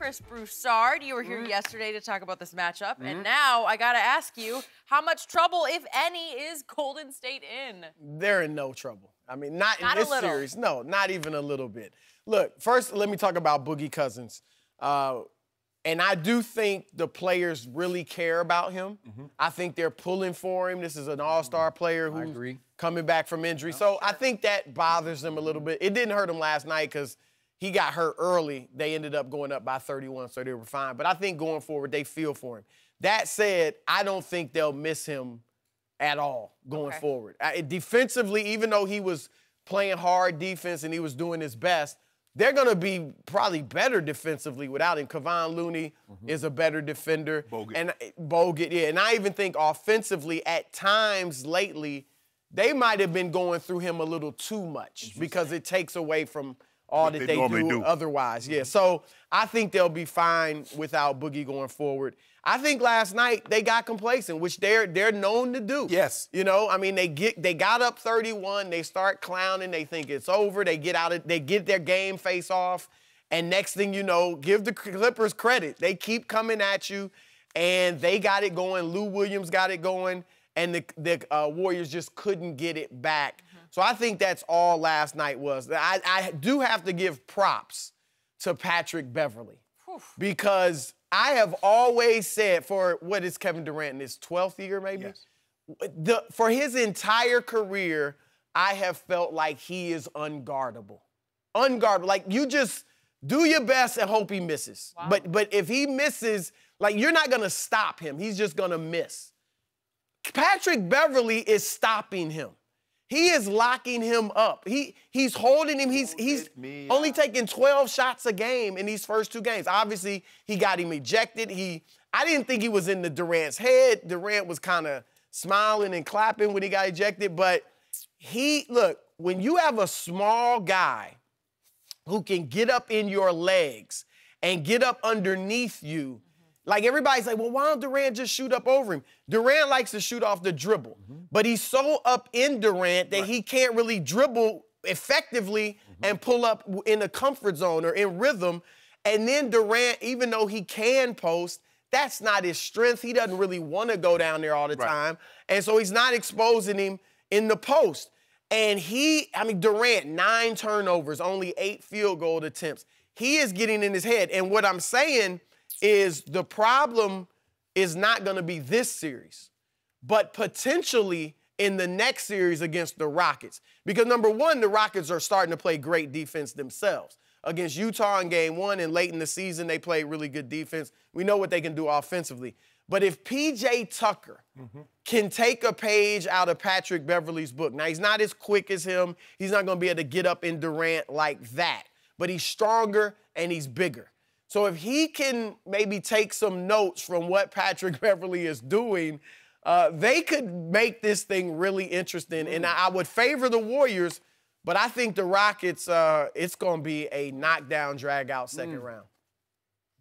Chris Broussard. You were here Mm-hmm. yesterday to talk about this matchup, and now I gotta ask you, how much trouble, if any, is Golden State in? They're in no trouble. I mean, not, Not in this series. No, not even a little bit. Look, first, let me talk about Boogie Cousins. Uh, and I do think the players really care about him. Mm-hmm. I think they're pulling for him. This is an all-star player who's coming back from injury. So I think that bothers them a little bit. It didn't hurt him last night because he got hurt early. They ended up going up by 31, so they were fine. But I think going forward, they feel for him. That said, I don't think they'll miss him at all going Okay. forward. I- defensively, even though he was playing hard defense and he was doing his best, they're going to be probably better defensively without him. Kevon Looney mm-hmm. is a better defender. Bogut. And eh, Bogut, yeah. And I even think offensively, at times lately, they might have been going through him a little too much because it takes away from all that they they, do, do. otherwise. Yeah. So I think they'll be fine without Boogie going forward. I think last night they got complacent, which they're they're known to do. Yes. You know, I mean, they get they got up 31, they start clowning, they think it's over, they get out of they get their game face off, and next thing you know, give the Clippers credit. They keep coming at you, and they got it going. Lou Williams got it going, and the the uh, Warriors just couldn't get it back. So I think that's all last night was. I, I do have to give props to Patrick Beverley because I have always said for what is Kevin Durant in his 12th year maybe Yes. the, for his entire career, I have felt like he is unguardable. Unguardable. Like you just do your best and hope he misses. But but if he misses, like you're not gonna stop him. He's just gonna miss. Patrick Beverley is stopping him. He is locking him up. He he's holding him. He's he's only taking 12 shots a game in these first two games. Obviously, he got him ejected. He I didn't think he was in the Durant's head. Durant was kind of smiling and clapping when he got ejected, but he look, when you have a small guy who can get up in your legs and get up underneath you. Like everybody's like, well, why don't Durant just shoot up over him? Durant likes to shoot off the dribble, mm-hmm. but he's so up in Durant that he can't really dribble effectively mm-hmm. and pull up in a comfort zone or in rhythm. And then Durant, even though he can post, that's not his strength. He doesn't really want to go down there all the time. And so he's not exposing him in the post. And he, I mean, Durant, nine turnovers, only eight field goal attempts. He is getting in his head. And what I'm saying is the problem is not going to be this series, but potentially in the next series against the Rockets. Because number one, the Rockets are starting to play great defense themselves. Against Utah in game one and late in the season, they played really good defense. We know what they can do offensively. But if PJ Tucker mm-hmm. can take a page out of Patrick Beverley's book, now he's not as quick as him, he's not gonna be able to get up in Durant like that, but he's stronger and he's bigger. So if he can maybe take some notes from what Patrick Beverley is doing, uh, they could make this thing really interesting. And I, I would favor the Warriors, but I think the Rockets, uh, it's going to be a knockdown, drag out second round.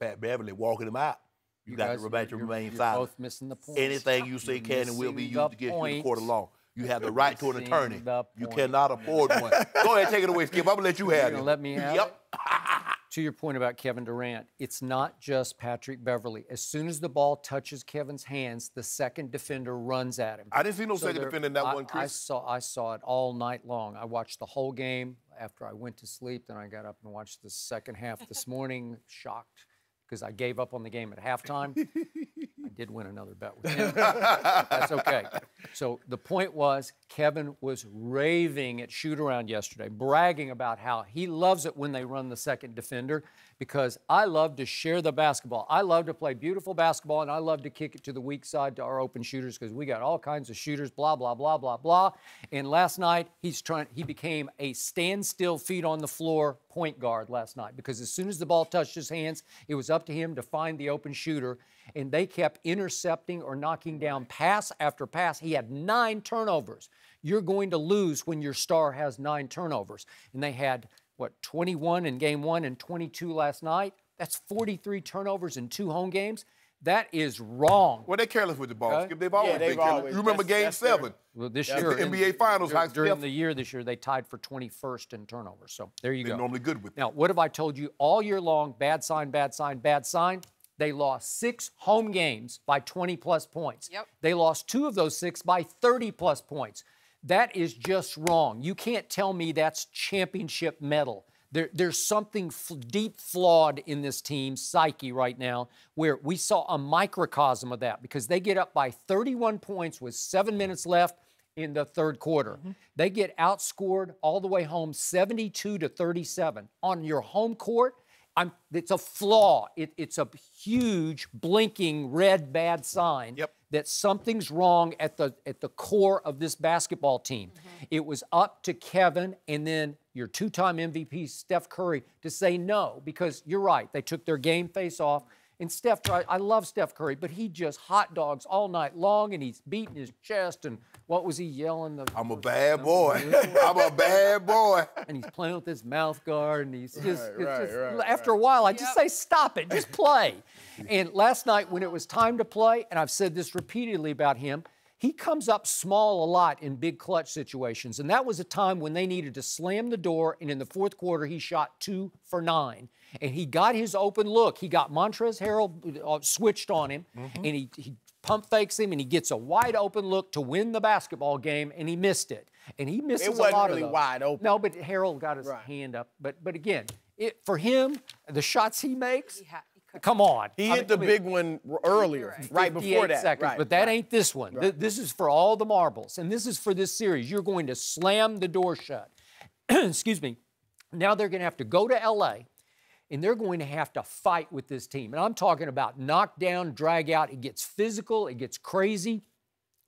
Pat Beverley walking him out. You, got guys, to remain, to you're- remain you're silent. both missing the point. Anything you say You're can and will be used the against you in the court of law. You have the right to an attorney. You cannot afford one. Go ahead, take it away, Skip. I'm gonna let you have gonna it. let me have Yep. to your point about Kevin Durant, it's not just Patrick Beverley. As soon as the ball touches Kevin's hands, the second defender runs at him. I didn't see no So second defender in that I, one, I saw I saw it all night long. I watched the whole game after I went to sleep. Then I got up and watched the second half this morning. Shocked because I gave up on the game at halftime. I did win another bet with him. That's okay. So the point was, Kevin was raving at shoot around yesterday, bragging about how he loves it when they run the second defender because I love to share the basketball. I love to play beautiful basketball and I love to kick it to the weak side to our open shooters because we got all kinds of shooters, blah, blah, blah, blah, blah. And last night, he's trying, he became a standstill feet on the floor point guard last night because as soon as the ball touched his hands, it was up to him to find the open shooter. And they kept intercepting or knocking down pass after pass. He had nine turnovers. You're going to lose when your star has nine turnovers. And they had, what, 21 in game one and 22 last night? That's 43 turnovers in two home games. That is wrong. Well, they're careless with the ball. Okay. They've always they've been careless. always- You remember that's- Game that's their- Seven? Well, this That's year, the in- NBA Finals, dur- how during the year this year, they tied for 21st in turnovers. So there you They're go. normally good with. Now, what have I told you all year long? Bad sign, bad sign, bad sign. They lost six home games by 20 plus points. Yep. They lost two of those six by 30 plus points. That is just wrong. You can't tell me that's championship medal. There, there's something f- deep flawed in this team's psyche right now where we saw a microcosm of that because they get up by 31 points with seven minutes left in the third quarter. Mm-hmm. They get outscored all the way home 72 to 37 on your home court. I'm, it's a flaw. It, it's a huge blinking red bad sign Yep. that something's wrong at the at the core of this basketball team. Mm-hmm. It was up to Kevin and then your two-time MVP Steph Curry to say no because you're right. They took their game face off. And Steph, I I love Steph Curry, but he just hot dogs all night long, and he's beating his chest. And what was he yelling? The, I'm a bad boy. I'm a bad boy. and he's playing with his mouth guard, and he's just, it's right, just- right, after a while, I just Yep. say, stop it, just play. and last night, when it was time to play, and I've said this repeatedly about him, he comes up small a lot in big clutch situations. And that was a time when they needed to slam the door, and in the fourth quarter, he shot two for nine. And he got his open look. He got Montrezl Harrell uh, switched on him, and he, he pump fakes him, and he gets a wide open look to win the basketball game, and he missed it. And he misses wasn't a lot really of those. wide open. No, but Harrell got his Right. hand up. But but again, it, for him, the shots he makes, He ha- come on. He I hit mean, the I mean, big one earlier, right. right before that. seconds, right, but that right. ain't this one. Th- This is for all the marbles, and this is for this series. You're going to slam the door shut. Excuse me. Now they're going to have to go to LA, and they're going to have to fight with this team. And I'm talking about knockdown, drag out. It gets physical. It gets crazy.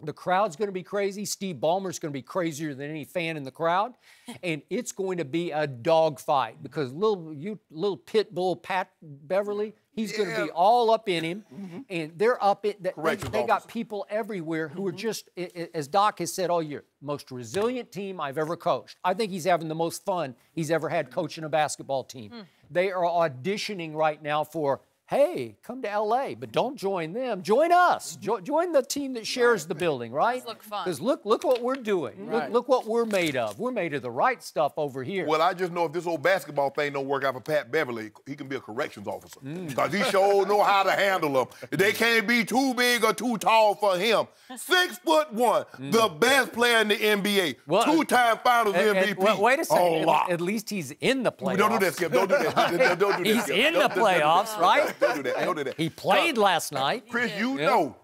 The crowd's going to be crazy. Steve Ballmer's going to be crazier than any fan in the crowd, and it's going to be a dogfight because little you little pit bull Pat Beverley, he's going to be all up in him, mm-hmm. and they're up in. They, they got people everywhere who are mm-hmm. just, as Doc has said all year, most resilient team I've ever coached. I think he's having the most fun he's ever had coaching a basketball team. Hmm. They are auditioning right now for hey, come to LA, but don't join them. Join us. Jo- join the team that shares the building, right? look fun. Because look, look what we're doing. Look, Right. look what we're made of. We're made of the right stuff over here. Well, I just know if this old basketball thing don't work out for Pat Beverley, he can be a corrections officer. Mm. Because he sure know how to handle them. They can't be too big or too tall for him. Six foot one, the best player in the NBA. Mm. Well, Two-time finals And- and- MVP. well, wait a second. Oh, At- At, least he's in the playoffs. Don't do that, Skip. Don't do that. Don't, don't- don't do that. He's Skip. in the playoffs, right? Don't do that. Don't do that. He played last night. Chris, you Yeah. know,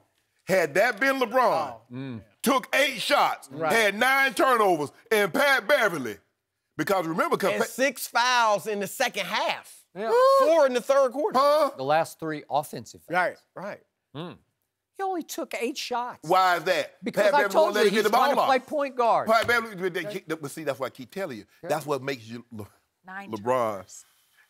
had that been LeBron, Mm. took eight shots, had nine turnovers, and Pat Beverley, because remember, And Pat- six fouls in the second half. Yeah. Four in the third quarter. huh? The last three offensive. Right, right. He only took eight shots. Why is that? Because Pat I Beverley told you he's get the trying to play point guard. Pat Beverley, but, see, that's what I keep telling you. That's what makes you Le- Nine LeBron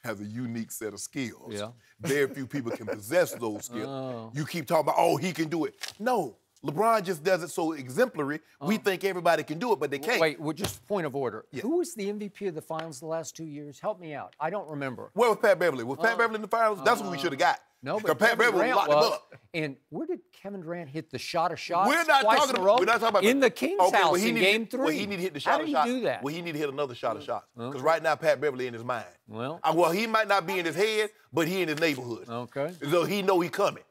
has a unique set of skills. Yeah. Very few people can possess those skills. Oh. You keep talking about, oh, he can do it. No, LeBron just does it so exemplary. We uh-huh. think everybody can do it, but they can't. Oh. Wait, well, just point of order. Who was the MVP of the finals the last two years? Help me out. I don't remember. Well, with Pat Beverley? Was Pat oh. Beverley in the finals? That's what we uh-huh. should have got. No, 'Cause but Pat Kevin Beverley Durant locked was. up. And where did Kevin Durant hit the shot of shots? We're not twice talking in a about. row? We're not talking about in the King's okay, house well, he in need Game to, Three. Well, he need to hit the shot How of did shots. he do that? Well, he need to hit another shot of shots. Because right now Pat Beverley in his mind. Well. Uh, well, he might not be in his head, but he in his neighborhood. Okay. So he know he coming.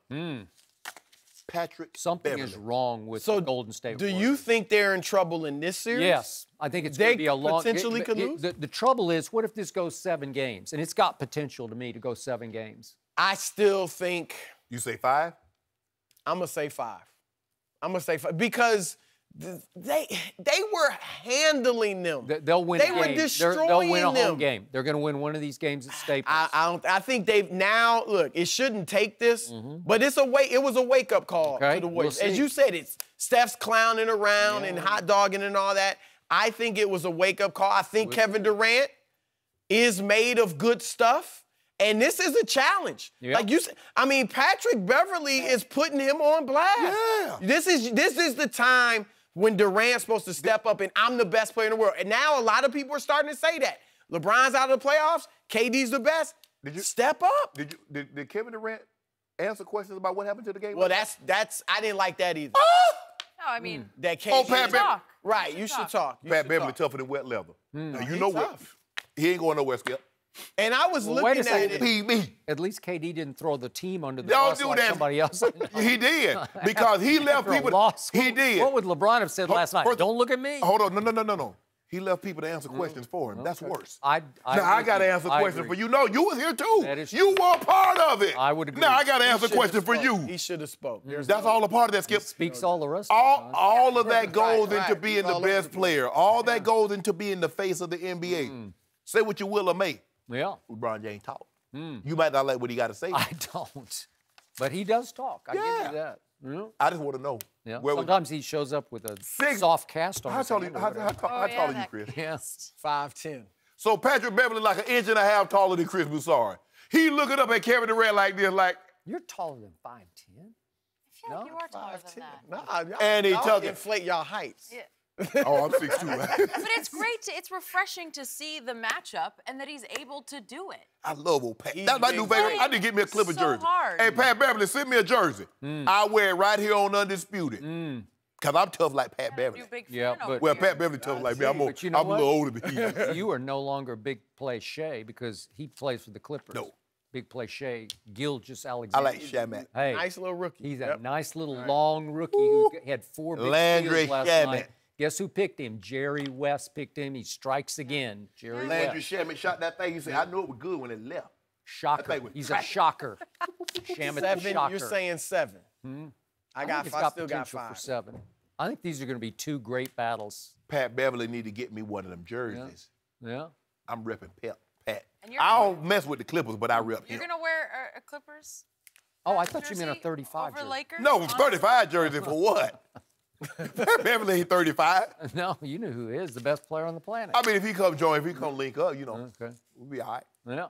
Patrick Something Beverley. is wrong with So the Golden State Do Warriors. you think they're in trouble in this series? Yes, I think it's going to be a long. potentially it- could it- lose? The, the trouble is, what if this goes seven games? And it's got potential to me to go seven games. I still think You say five? I'm gonna say five. I'm gonna say five because they they were handling them. They- They'll win. They a were game. They're- They'll win a destroying home game. They're going to win one of these games at Staples. I, I don't. I think they've now look. It shouldn't take this, but it's a wake. It was a wake up call Mm-hmm. Okay, to the we'll Warriors. As you said, it's Steph's clowning around and hot dogging and all that. I think it was a wake up call. I think Kevin Durant is made of good stuff. And this is a challenge. Yeah. Like you said, I mean, Patrick Beverley is putting him on blast. Yeah. This is this is the time when Durant's supposed to step up and I'm the best player in the world. And now a lot of people are starting to say that. LeBron's out of the playoffs, KD's the best. Did you- step up? Did you did, did Kevin Durant answer questions about what happened to the game? Well, that's that's I didn't like that either. No, I mean, hmm. That Oh, KD Pat Bev- talk. Right, You you should should talk. talk. You Pat Beverley tougher than wet leather. Hmm. Now, you He know what? tough. He ain't going nowhere, Skip. And I was Well, wait a looking at second. it. Be. At least KD didn't throw the team under the Don't bus do like that. somebody else. He did because he left After a people. loss, He what- did. What would LeBron have said Ho- last night? first- Don't look at me. Hold on, no, no, no, no, no. He left people to answer questions for him. That's worse. I, I now I got to with you. answer questions for you. No, you was here too. That is you true. were a part of it. I would agree. Now I got to He answer should've questions for you. He should have spoke. There's That's all a part of that, Skip. Speaks all the rest of All, all of that goes Right, into right. being the best player. All that goes into being the face of the NBA. Mm. Say what you will or may. Yeah, LeBron James talk. You might not like what he got to say. Mm. I don't. But he does talk. I give you that. Yeah. I just want to know. Yeah. Where Sometimes he shows up with a Six- soft cast on how tall, are you, or how, how, Oh, how yeah, are you, Chris? Yes. five ten. So Patrick Beverley like an inch and a half taller than Chris Broussard. He looking up at Kevin Durant like this, like, You're taller than 5'10. I feel like you are taller than that. Nah, y'all, And he y'all took it. inflate y'all heights. Yeah. Oh, I'm 6'2". But it's great to, it's refreshing to see the matchup and that he's able to do it. I love old Pat. He's That's my new favorite. I need to get me a Clipper So jersey. hard. Hey, Pat Beverley, send me a jersey. Mm. I wear it right here on Undisputed. Mm. Because I'm tough like Pat Beverley. You big fan Yeah, over but- Well, here. Pat Beverley tough like me. I'm, a, But you know I'm a little what? older than he is. you are no longer big play Shai because he plays for the Clippers. No. Big play Shai, Gilgis Alexander. I Alexander. like Shamet. Hey, Nice little rookie. he's a Yep. nice little long rookie who had four big Landry steals last Shamet. night. Guess who picked him? Jerry West picked him. He strikes again. Jerry Landry West. Shamet shot that thing. He said, I knew it was good when it left. Shocker. thing was He's a shocker. Shamet the Seven. shocker. You're saying seven. Hmm? I I got. think it's five, got still got potential five. for seven. I think these are going to be two great battles. Pat Beverley need to get me one of them jerseys. Yeah. I'm repping Pep. Pat. And you're- I don't mess with the Clippers, but I rep You're him. gonna wear a, a Clippers? Oh, I thought you meant a 35 over jersey. Lakers? No, it's on- 35 jersey for what? Beverley ain't 35. No, you knew who is the best player on the planet. I mean, if he come join, if he come link up, you know, Okay. we'll be all right. Yeah.